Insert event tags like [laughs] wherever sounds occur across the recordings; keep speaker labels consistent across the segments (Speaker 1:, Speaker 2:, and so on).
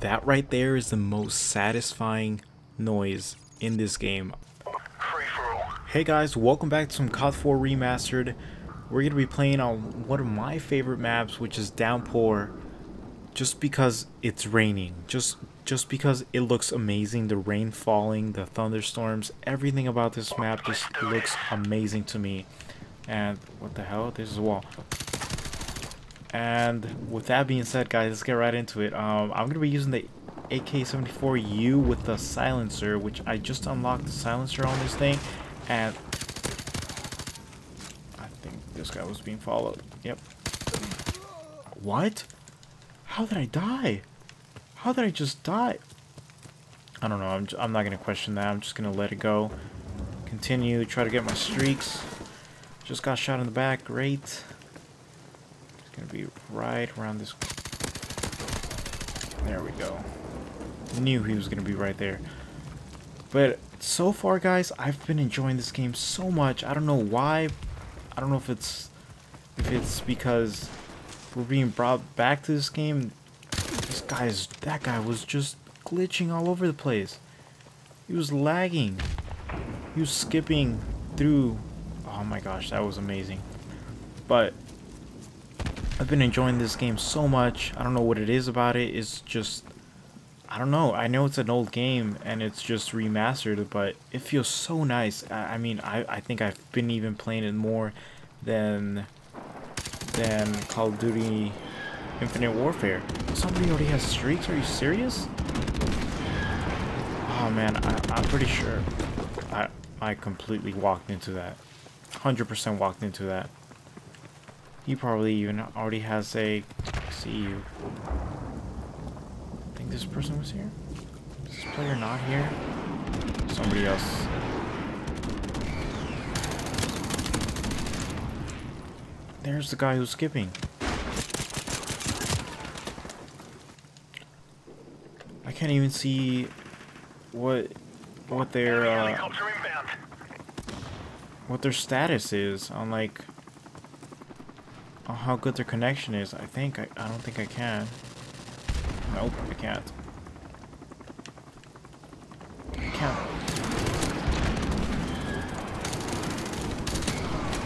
Speaker 1: That right there is the most satisfying noise in this game. Hey guys, welcome back to some COD 4 Remastered. We're going to be playing on one of my favorite maps, which is Downpour. Just because it's raining. Just just because it looks amazing. The rain falling, the thunderstorms, everything about this map just looks amazing to me. And what the hell? There's a wall. And with that being said, guys, let's get right into it. Um, I'm going to be using the AK-74U with the silencer, which I just unlocked the silencer on this thing. And I think this guy was being followed. Yep. What? How did I die? How did I just die? I don't know. I'm, I'm not going to question that. I'm just going to let it go. Continue. Try to get my streaks. Just got shot in the back. Great. It's going to be right around this... There we go. Knew he was going to be right there. But so far, guys, I've been enjoying this game so much. I don't know why. I don't know if it's if it's because we're being brought back to this game. This guy's that guy was just glitching all over the place. He was lagging. He was skipping through. Oh my gosh, that was amazing. But I've been enjoying this game so much. I don't know what it is about it. It's just I don't know. I know it's an old game and it's just remastered, but it feels so nice. I, I mean, I, I think I've been even playing it more than than Call of Duty Infinite Warfare. Somebody already has streaks? Are you serious? Oh man, I, I'm pretty sure I I completely walked into that. 100% walked into that. He probably even already has a see you think this person was here? Is this player not here? Somebody else. There's the guy who's skipping. I can't even see what what their uh, what their status is on like how good their connection is. I think I, I don't think I can. Nope, I can't. I can't.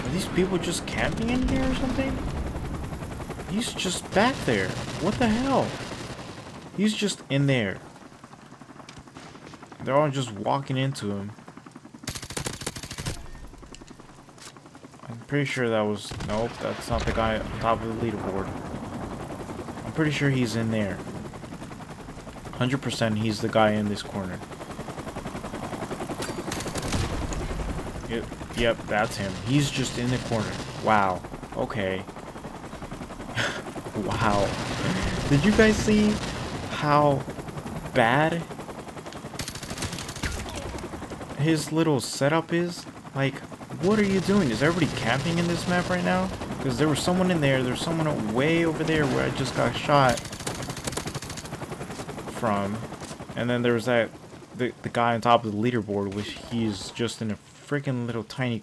Speaker 1: Are these people just camping in here or something? He's just back there. What the hell? He's just in there. They're all just walking into him. Pretty sure that was... Nope, that's not the guy on top of the leaderboard. I'm pretty sure he's in there. 100% he's the guy in this corner. Yep, yep, that's him. He's just in the corner. Wow. Okay. [laughs] wow. Did you guys see how bad his little setup is? Like, what are you doing? Is everybody camping in this map right now? Because there was someone in there. There's someone way over there where I just got shot from. And then there was that the the guy on top of the leaderboard, which he's just in a freaking little tiny.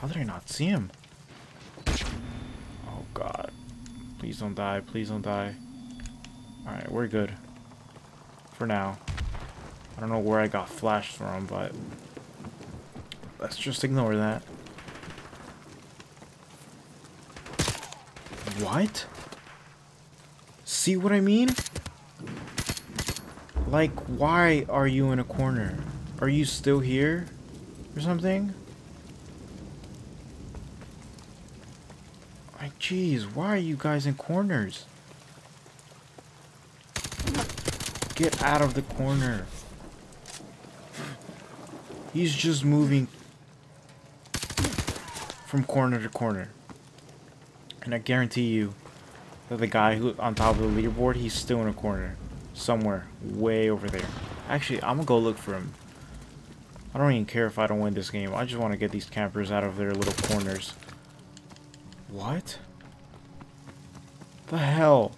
Speaker 1: How did I not see him? Oh God! Please don't die! Please don't die! All right, we're good. For now. I don't know where I got flashed from, but let's just ignore that. What? See what I mean? Like, why are you in a corner? Are you still here? Or something? Like, jeez, why are you guys in corners? Get out of the corner. He's just moving from corner to corner. And I guarantee you that the guy who on top of the leaderboard, he's still in a corner somewhere way over there. Actually, I'm gonna go look for him. I don't even care if I don't win this game. I just want to get these campers out of their little corners. What? The hell?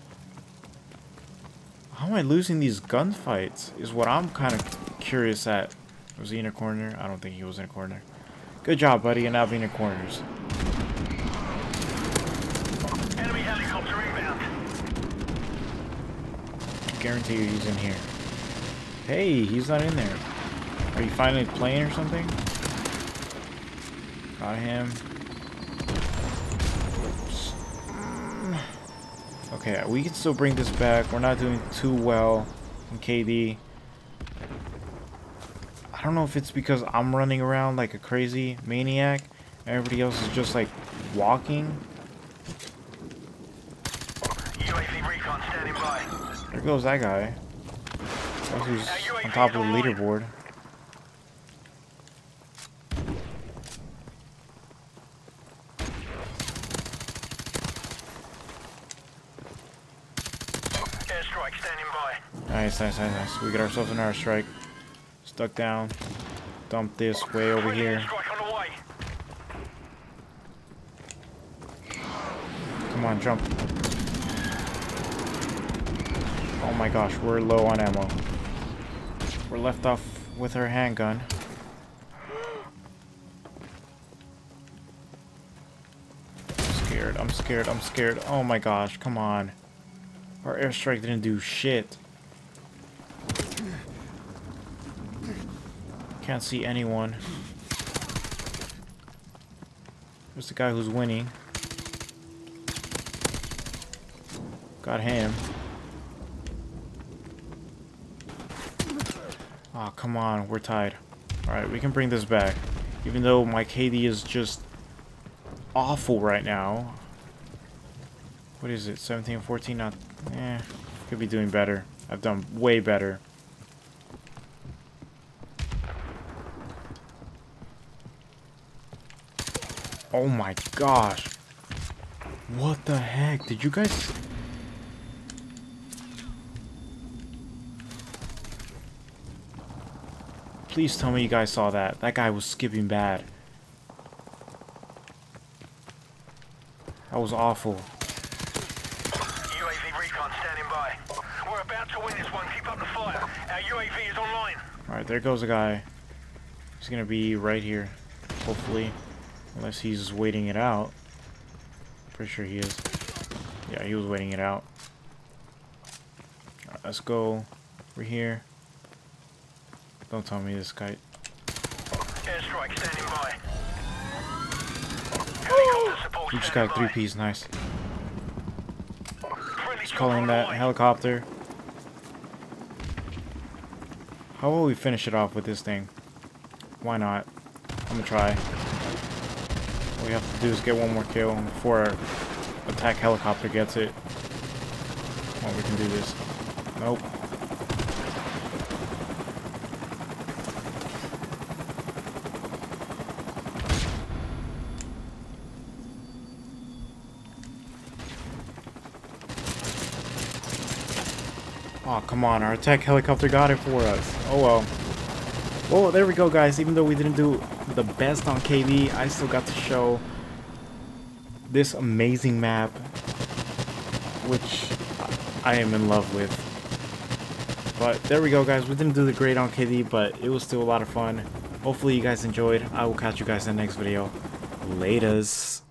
Speaker 1: How am I losing these gunfights? Is what I'm kind of curious at. Was he in a corner? I don't think he was in a corner. Good job, buddy, and not being in corners. guarantee you he's in here. Hey, he's not in there. Are you finally playing or something? Got him. Oops. Okay, we can still bring this back. We're not doing too well in KD. I don't know if it's because I'm running around like a crazy maniac. Everybody else is just like walking.
Speaker 2: UAV recon standing by.
Speaker 1: There goes that guy. That's who's on top of the leaderboard.
Speaker 2: Airstrike standing by.
Speaker 1: Nice, nice, nice, nice. We got ourselves an airstrike. Stuck down. Dump this way over here. Come on, jump. Oh my gosh, we're low on ammo. We're left off with our handgun. I'm scared, I'm scared, I'm scared. Oh my gosh, come on. Our airstrike didn't do shit. Can't see anyone. There's the guy who's winning. Got him. Oh, come on. We're tied. Alright, we can bring this back. Even though my KD is just awful right now. What is it? 17, 14? Not... Eh. Could be doing better. I've done way better. Oh my gosh. What the heck? Did you guys... Please tell me you guys saw that. That guy was skipping bad. That was awful.
Speaker 2: UAV recon standing by. We're about to win this one. Keep up the fire. Our UAV is online.
Speaker 1: Alright, there goes a guy. He's gonna be right here. Hopefully. Unless he's waiting it out. Pretty sure he is. Yeah, he was waiting it out. Alright, let's go. We're here. Don't tell me this guy.
Speaker 2: Airstrike standing by.
Speaker 1: He just got a three piece. Nice. Just calling that helicopter. How will we finish it off with this thing? Why not? I'm gonna try. All we have to do is get one more kill before our attack helicopter gets it. Oh, we can do this. Nope. Oh, come on. Our attack helicopter got it for us. Oh, well. Well, there we go, guys. Even though we didn't do the best on KD, I still got to show this amazing map, which I am in love with. But there we go, guys. We didn't do the great on KD, but it was still a lot of fun. Hopefully you guys enjoyed. I will catch you guys in the next video. Laters.